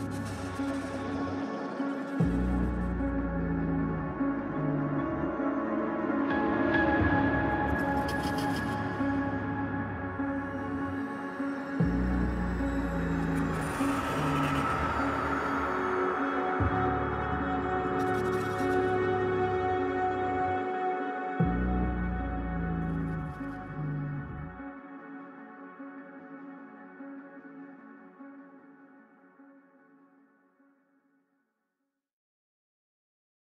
you